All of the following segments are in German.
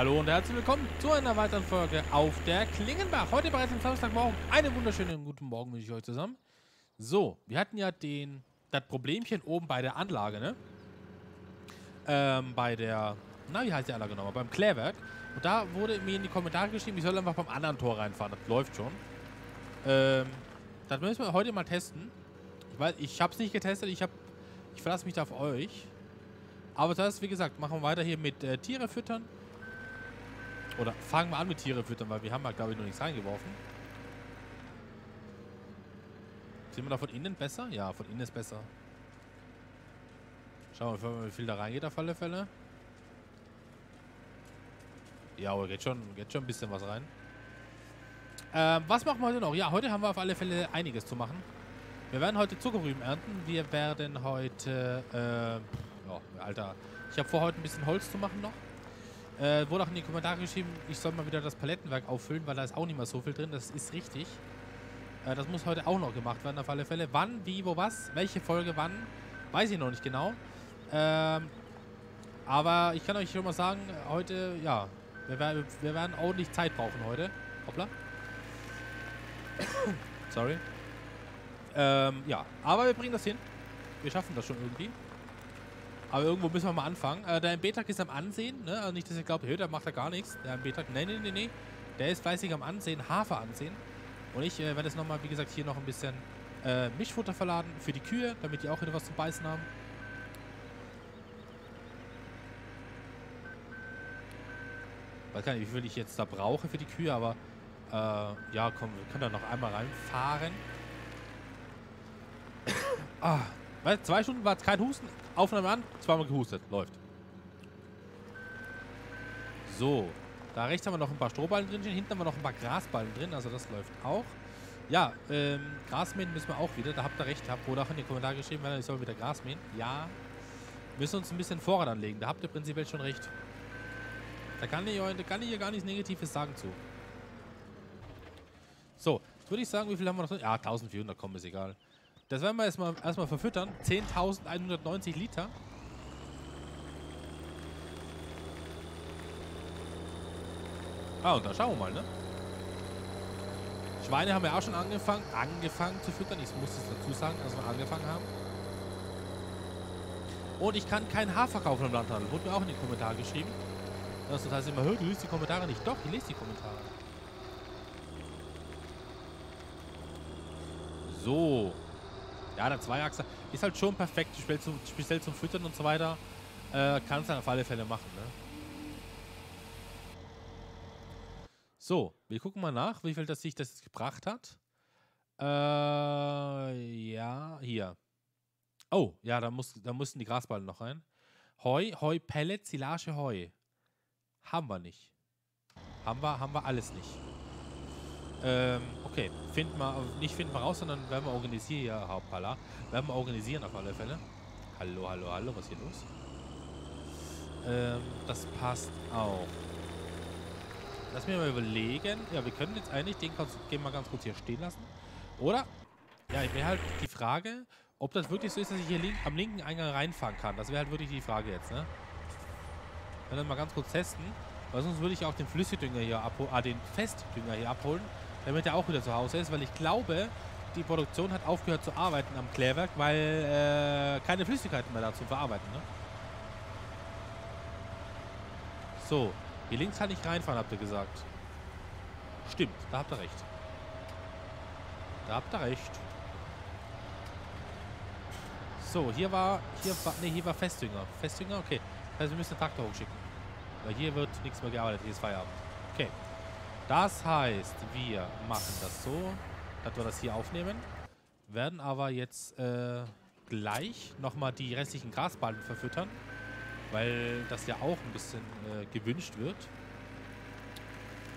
Hallo und herzlich willkommen zu einer weiteren Folge auf der Klingenbach. Heute bereits am Samstagmorgen. Einen wunderschönen guten Morgen wünsche ich euch zusammen. So, wir hatten ja den, das Problemchen oben bei der Anlage, ne? Ähm, bei der, na wie heißt die Anlage nochmal? Beim Klärwerk. Und da wurde mir in die Kommentare geschrieben, ich soll einfach beim anderen Tor reinfahren. Das läuft schon. Ähm, das müssen wir heute mal testen. Ich weiß, ich habe es nicht getestet. Ich habe, ich verlasse mich da auf euch. Aber das, wie gesagt, machen wir weiter hier mit äh, Tiere füttern. Oder fangen wir an mit Tiere füttern, weil wir haben ja, glaube ich, noch nichts reingeworfen. Sehen wir da von innen besser? Ja, von innen ist besser. Schauen wir mal, wie viel da reingeht auf alle Fälle. Ja, aber geht schon, geht schon ein bisschen was rein. Ähm, was machen wir heute noch? Ja, heute haben wir auf alle Fälle einiges zu machen. Wir werden heute Zuckerrüben ernten. Wir werden heute, äh, ja, Alter, ich habe vor, heute ein bisschen Holz zu machen noch. Äh, wurde auch in die Kommentare geschrieben, ich soll mal wieder das Palettenwerk auffüllen, weil da ist auch nicht mehr so viel drin. Das ist richtig. Äh, das muss heute auch noch gemacht werden, auf alle Fälle. Wann, wie, wo, was, welche Folge, wann, weiß ich noch nicht genau. Ähm, aber ich kann euch schon mal sagen, heute, ja, wir, wir werden ordentlich Zeit brauchen heute. Hoppla. Sorry. Ähm, ja, aber wir bringen das hin. Wir schaffen das schon irgendwie. Aber irgendwo müssen wir mal anfangen. Äh, der MB-Tag ist am Ansehen, ne? Also nicht, dass ihr glaubt, hey, der macht da gar nichts. Der MB-Tag, nee, nee, nee, nee. Der ist fleißig am Ansehen, Hafer ansehen. Und ich äh, werde jetzt nochmal, wie gesagt, hier noch ein bisschen äh, Mischfutter verladen für die Kühe, damit die auch wieder was zu beißen haben. Weiß gar nicht, wie viel ich jetzt da brauche für die Kühe, aber äh, ja, komm, wir können da noch einmal reinfahren. ah, weil zwei Stunden war es kein Husten. Aufnahme an, zweimal gehustet. Läuft. So. Da rechts haben wir noch ein paar Strohballen drin. Hinten haben wir noch ein paar Grasballen drin. Also das läuft auch. Ja, ähm, Grasmähen müssen wir auch wieder. Da habt ihr recht. Habt wurde auch in die Kommentare geschrieben, ich soll wieder Gras mähen. Ja. Müssen uns ein bisschen Vorrat anlegen. Da habt ihr prinzipiell schon recht. Da kann ich, da kann ich hier gar nichts Negatives sagen zu. So, würde ich sagen, wie viel haben wir noch? Ja, 1400, komm, ist egal. Das werden wir erstmal, erstmal verfüttern. 10.190 Liter. Ah, und da schauen wir mal, ne? Schweine haben wir auch schon angefangen, angefangen zu füttern. Ich muss es dazu sagen, als wir angefangen haben. Und ich kann kein Haar verkaufen im Landhandel. Wurde mir auch in die Kommentare geschrieben. Das heißt immer, du liest die Kommentare nicht. Doch, ich lese die Kommentare. So. Ja, der Zweiachser ist halt schon perfekt, speziell zum, speziell zum Füttern und so weiter. Äh, kann es dann auf alle Fälle machen, ne? So, wir gucken mal nach, wie viel das sich das gebracht hat. Äh, ja, hier. Oh, ja, da, muss, da mussten die Grasballen noch rein. Heu, Heu, Pellet, Silage, Heu. Haben wir nicht. Haben wir, haben wir alles nicht. Ähm, okay. Finden wir, nicht finden wir raus, sondern werden wir organisieren, ja, Hauptpala. Werden wir organisieren auf alle Fälle. Hallo, hallo, hallo, was ist hier los? Ähm, das passt auch. Lass mir mal überlegen. Ja, wir können jetzt eigentlich den Game mal ganz kurz hier stehen lassen. Oder? Ja, ich wäre halt die Frage, ob das wirklich so ist, dass ich hier link, am linken Eingang reinfahren kann. Das wäre halt wirklich die Frage jetzt, ne? Dann mal ganz kurz testen. Weil sonst würde ich auch den Flüssigdünger hier abholen, ah, den Festdünger hier abholen damit er auch wieder zu Hause ist, weil ich glaube, die Produktion hat aufgehört zu arbeiten am Klärwerk, weil äh, keine Flüssigkeiten mehr da zu verarbeiten. Ne? So, hier links kann ich reinfahren, habt ihr gesagt. Stimmt, da habt ihr recht. Da habt ihr recht. So, hier war, hier war, ne, hier war Festdünger. Festdünger, okay. Also wir müssen den Traktor hochschicken. Weil hier wird nichts mehr gearbeitet, hier ist Feierabend. Das heißt, wir machen das so, dass wir das hier aufnehmen. Werden aber jetzt äh, gleich nochmal die restlichen Grasballen verfüttern. Weil das ja auch ein bisschen äh, gewünscht wird.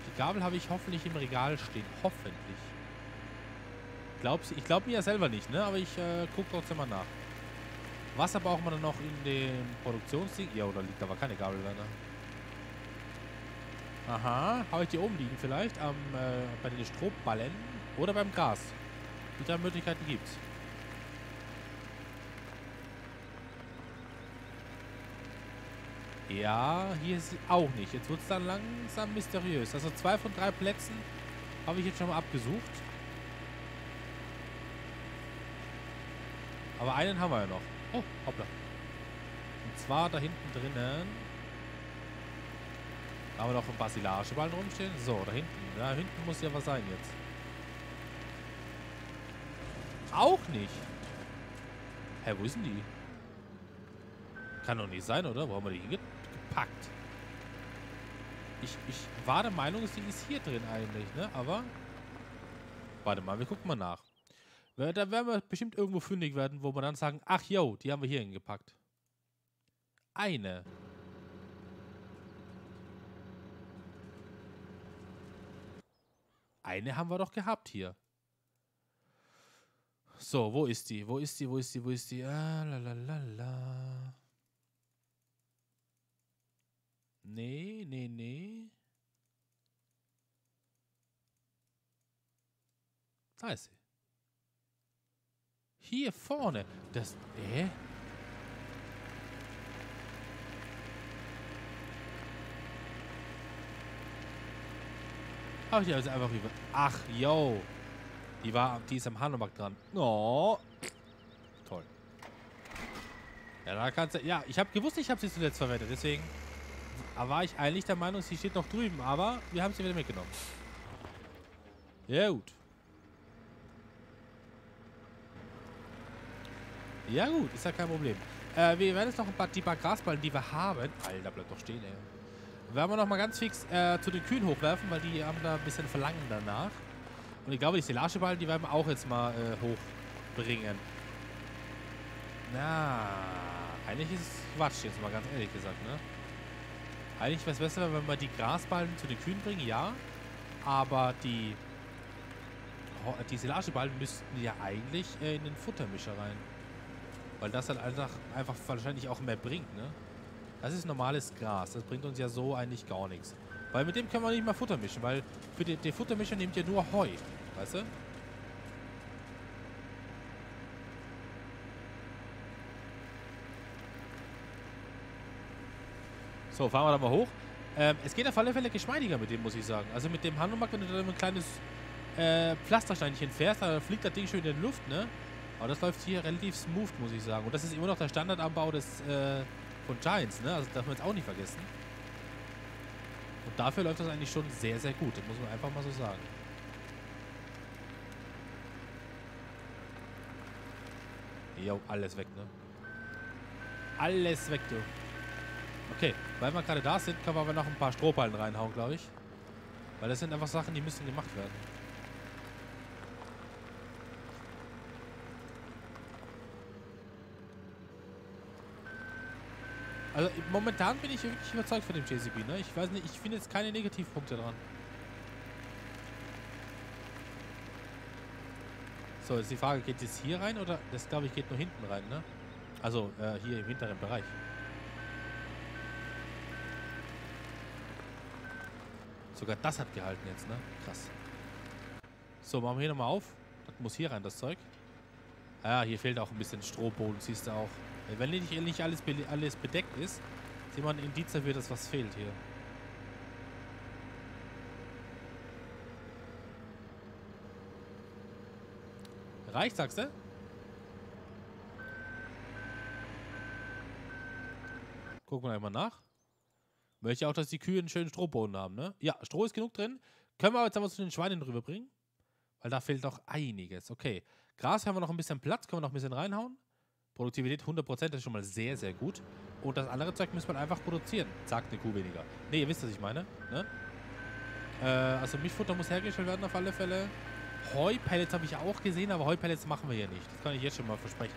Die Gabel habe ich hoffentlich im Regal stehen. Hoffentlich. Glaub's, ich glaube mir ja selber nicht, ne? Aber ich äh, gucke trotzdem mal nach. Wasser brauchen wir dann noch in dem Produktionsding. Ja, oder liegt aber keine Gabel ne? Aha, habe ich die oben liegen vielleicht? Am, äh, bei den Strohballen oder beim Gras. Die drei Möglichkeiten gibt's. Ja, hier ist auch nicht. Jetzt wird es dann langsam mysteriös. Also zwei von drei Plätzen habe ich jetzt schon mal abgesucht. Aber einen haben wir ja noch. Oh, hoppla. Und zwar da hinten drinnen. Haben wir noch einen Basilageballen rumstehen. So, da hinten. Da hinten muss ja was sein jetzt. Auch nicht. Hä, wo ist denn die? Kann doch nicht sein, oder? Wo haben wir die hingepackt? Ich, ich war der Meinung, sie ist hier drin eigentlich, ne? Aber... Warte mal, wir gucken mal nach. Da werden wir bestimmt irgendwo fündig werden, wo wir dann sagen, ach yo, die haben wir hier hingepackt. Eine. Eine haben wir doch gehabt hier. So, wo ist die? Wo ist die? Wo ist die? Wo ist die? Ah, la, la, la, la. Nee, nee, nee. Da ist sie. Hier vorne. Das. Hä? Hab ich also einfach über. Ach, yo. Die war, die ist am Hanomag dran. Oh. Toll. Ja, da kannst du. Ja, ich habe gewusst, ich habe sie zuletzt verwendet. Deswegen war ich eigentlich der Meinung, sie steht noch drüben. Aber wir haben sie wieder mitgenommen. Ja, gut. Ja, gut. Ist ja kein Problem. Äh, wir werden jetzt noch ein paar, die paar Grasballen, die wir haben. Alter, bleib doch stehen, ey. Werden wir noch mal ganz fix äh, zu den Kühen hochwerfen, weil die haben da ein bisschen Verlangen danach. Und ich glaube, die Silageballen, die werden wir auch jetzt mal äh, hochbringen. Na, eigentlich ist es Quatsch, jetzt mal ganz ehrlich gesagt, ne? Eigentlich wäre es besser, wenn wir die Grasballen zu den Kühen bringen, ja. Aber die, die Silageballen müssten ja eigentlich äh, in den Futtermischer rein. Weil das dann einfach, einfach wahrscheinlich auch mehr bringt, ne? Das ist normales Gras. Das bringt uns ja so eigentlich gar nichts. Weil mit dem können wir nicht mal Futter mischen, weil für den, den Futtermischer nimmt ja nur Heu. Weißt du? So, fahren wir da mal hoch. Ähm, es geht auf alle Fälle geschmeidiger mit dem, muss ich sagen. Also mit dem Hanumak, wenn du da ein kleines äh, Pflastersteinchen fährst, dann fliegt das Ding schön in die Luft, ne? Aber das läuft hier relativ smooth, muss ich sagen. Und das ist immer noch der Standardanbau des, äh, von Giants, ne? Also darf man jetzt auch nicht vergessen. Und dafür läuft das eigentlich schon sehr, sehr gut. Das muss man einfach mal so sagen. Jo, alles weg, ne? Alles weg, du. Okay, weil wir gerade da sind, können wir aber noch ein paar Strohballen reinhauen, glaube ich. Weil das sind einfach Sachen, die müssen gemacht werden. Also momentan bin ich wirklich überzeugt von dem JCB, ne? Ich weiß nicht, ich finde jetzt keine Negativpunkte dran. So, ist die Frage, geht es hier rein oder das glaube ich geht nur hinten rein, ne? Also äh, hier im hinteren Bereich. Sogar das hat gehalten jetzt, ne? Krass. So, machen wir hier nochmal auf. Das muss hier rein, das Zeug. Ja, hier fehlt auch ein bisschen Strohboden, siehst du auch. Wenn nicht, nicht alles, alles bedeckt ist, sieht man ein Indiz dafür, dass was fehlt hier. Reicht, sagst du? Gucken wir einmal nach. Möchte auch, dass die Kühe einen schönen Strohboden haben, ne? Ja, Stroh ist genug drin. Können wir aber jetzt aber zu den Schweinen drüber bringen? Weil da fehlt doch einiges. Okay. Gras haben wir noch ein bisschen Platz. Können wir noch ein bisschen reinhauen. Produktivität 100%, das ist schon mal sehr, sehr gut. Und das andere Zeug muss man einfach produzieren. Sagt eine Kuh weniger. Ne, ihr wisst, was ich meine. Ne? Äh, also Milchfutter muss hergestellt werden auf alle Fälle. Heupellets habe ich auch gesehen, aber Heupellets machen wir hier nicht. Das kann ich jetzt schon mal versprechen.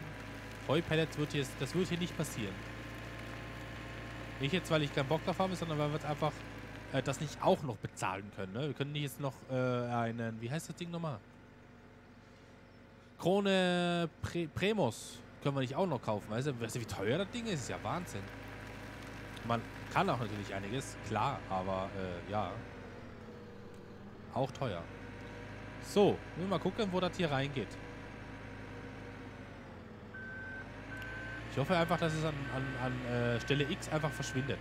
Heupellets wird hier, das wird hier nicht passieren. Nicht jetzt, weil ich keinen Bock drauf habe, sondern weil wir jetzt einfach äh, das nicht auch noch bezahlen können. Ne? Wir können nicht jetzt noch äh, einen, wie heißt das Ding nochmal? Krone Pre Premos können wir nicht auch noch kaufen, weißt du? Weißt du, wie teuer das Ding ist? Ist ja Wahnsinn. Man kann auch natürlich einiges, klar, aber äh, ja. Auch teuer. So, wir mal gucken, wo das hier reingeht. Ich hoffe einfach, dass es an, an, an äh, Stelle X einfach verschwindet.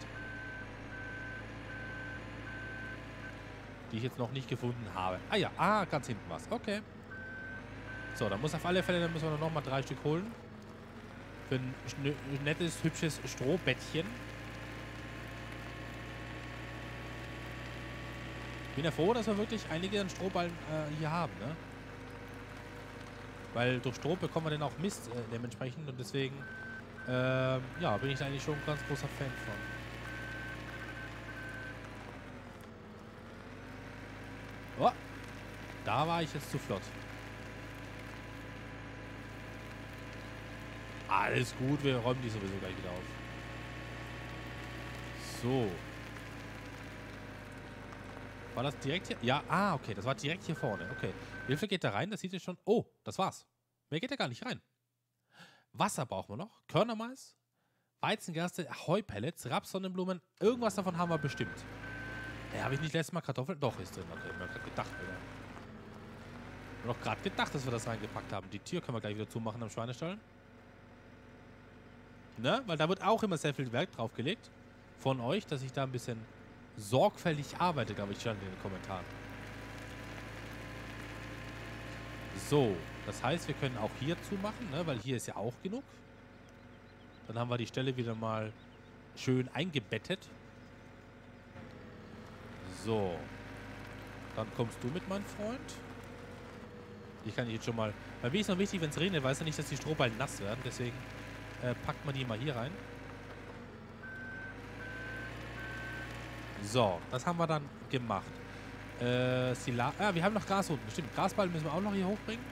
Die ich jetzt noch nicht gefunden habe. Ah ja, ah, ganz hinten was. Okay. So, dann muss auf alle Fälle, dann müssen wir nochmal drei Stück holen. Für ein nettes, hübsches Strohbettchen. bin ja froh, dass wir wirklich einige Strohballen äh, hier haben, ne? Weil durch Stroh bekommen wir dann auch Mist äh, dementsprechend und deswegen, äh, ja, bin ich eigentlich schon ein ganz großer Fan von. Oh, da war ich jetzt zu flott. Alles gut, wir räumen die sowieso gleich wieder auf. So. War das direkt hier? Ja, ah, okay. Das war direkt hier vorne. Okay. Wie viel geht da rein? Das sieht ihr schon. Oh, das war's. Mehr geht da gar nicht rein. Wasser brauchen wir noch. Körnermais, Weizengerste, Heupellets, Rapsonnenblumen. Irgendwas davon haben wir bestimmt. Ja, habe ich nicht letztes Mal Kartoffeln? Doch, ist drin. Okay, ich habe gerade gedacht wieder. Ich habe gerade gedacht, dass wir das reingepackt haben. Die Tür können wir gleich wieder zumachen am Schweinestall. Ne? Weil da wird auch immer sehr viel Werk draufgelegt. Von euch, dass ich da ein bisschen sorgfältig arbeite, glaube ich, stand in den Kommentaren. So, das heißt, wir können auch hier zumachen, ne? weil hier ist ja auch genug. Dann haben wir die Stelle wieder mal schön eingebettet. So. Dann kommst du mit, mein Freund. Die kann ich jetzt schon mal... Weil mir ist noch wichtig, wenn es regnet, weiß ja nicht, dass die Strohballen nass werden. Deswegen äh, packt man die mal hier rein. So, das haben wir dann gemacht. Äh, Sila ah, wir haben noch Gras unten. Stimmt, Grasball müssen wir auch noch hier hochbringen.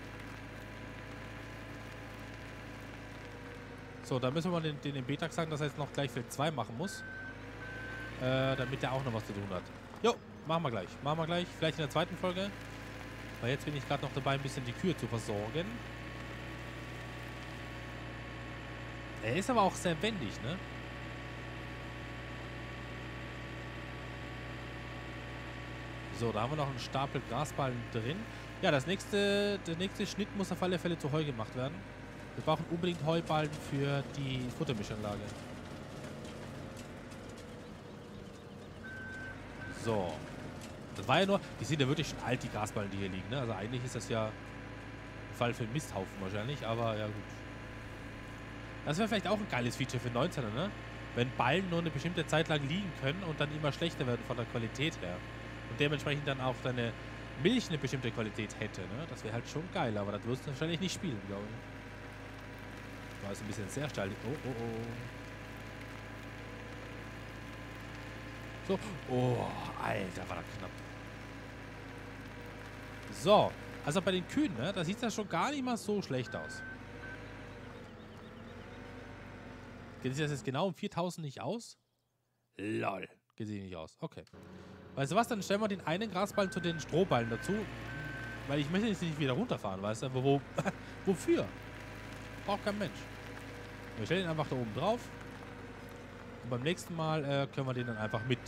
So, da müssen wir den, den, den Betag sagen, dass er jetzt noch gleich Feld 2 machen muss. Äh, damit der auch noch was zu tun hat. Jo, machen wir gleich. Machen wir gleich. Vielleicht in der zweiten Folge. Weil jetzt bin ich gerade noch dabei, ein bisschen die Kühe zu versorgen. Er ist aber auch sehr wendig, ne? So, da haben wir noch einen Stapel Grasballen drin. Ja, das nächste, der nächste Schnitt muss auf alle Fälle zu Heu gemacht werden. Wir brauchen unbedingt Heuballen für die Futtermischanlage. So. Das war ja nur... Die sind ja wirklich schon alt, die Grasballen, die hier liegen. Ne? Also eigentlich ist das ja ein Fall für einen Misthaufen wahrscheinlich. Aber ja gut. Das wäre vielleicht auch ein geiles Feature für 19er, ne? Wenn Ballen nur eine bestimmte Zeit lang liegen können und dann immer schlechter werden von der Qualität her und dementsprechend dann auch deine Milch eine bestimmte Qualität hätte. Ne? Das wäre halt schon geil, aber das wirst du wahrscheinlich nicht spielen, glaube ich. War es ein bisschen sehr steil. Oh, oh, oh. So. Oh, Alter, war das knapp. So. Also bei den Kühen, ne? Da sieht das schon gar nicht mal so schlecht aus. Geht sich das jetzt genau um 4000 nicht aus? Lol. Geht sich nicht aus. Okay. Weißt du was, dann stellen wir den einen Grasballen zu den Strohballen dazu. Weil ich möchte jetzt nicht wieder runterfahren, weißt du? Wo, wofür? Braucht kein Mensch. Wir stellen ihn einfach da oben drauf. Und beim nächsten Mal äh, können wir den dann einfach mit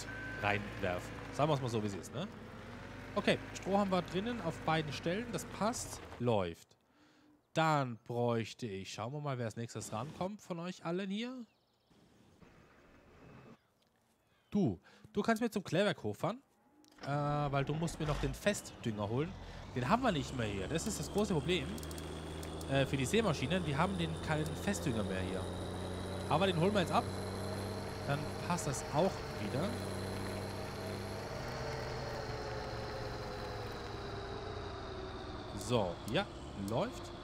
reinwerfen. Sagen wir es mal so, wie es ist, ne? Okay, Stroh haben wir drinnen auf beiden Stellen. Das passt. Läuft. Dann bräuchte ich... Schauen wir mal, wer als nächstes rankommt von euch allen hier. Du. Du kannst mir zum Klärwerk hochfahren, äh, weil du musst mir noch den Festdünger holen. Den haben wir nicht mehr hier. Das ist das große Problem äh, für die Seemaschinen. Die haben den keinen Festdünger mehr hier. Aber den holen wir jetzt ab. Dann passt das auch wieder. So, ja, läuft.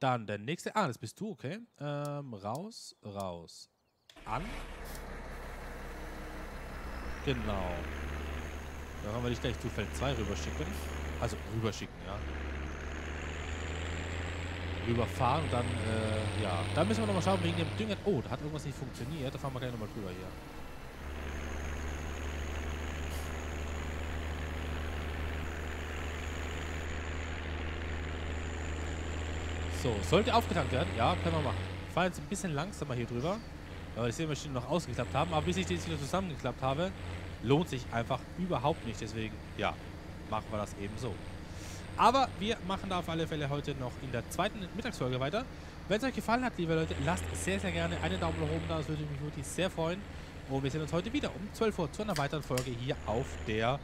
Dann der nächste. Ah, das bist du, okay. Ähm, raus, raus. An. Genau. Dann haben wir dich gleich zu Feld 2 rüberschicken. Also rüberschicken, ja. Rüberfahren dann, äh, ja. Da müssen wir nochmal schauen wegen dem Dünger. Oh, da hat irgendwas nicht funktioniert. Da fahren wir gleich nochmal drüber hier. So, sollte aufgetankt werden? Ja, können wir machen. Ich fahre jetzt ein bisschen langsamer hier drüber weil die Sämaschinen noch ausgeklappt haben. Aber bis ich die wieder zusammengeklappt habe, lohnt sich einfach überhaupt nicht. Deswegen, ja, machen wir das eben so. Aber wir machen da auf alle Fälle heute noch in der zweiten Mittagsfolge weiter. Wenn es euch gefallen hat, liebe Leute, lasst sehr, sehr gerne einen Daumen nach oben da. Das würde mich wirklich sehr freuen. Und wir sehen uns heute wieder um 12 Uhr zu einer weiteren Folge hier auf der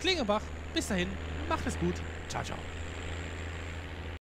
Klingebach. Bis dahin, macht es gut. Ciao, ciao.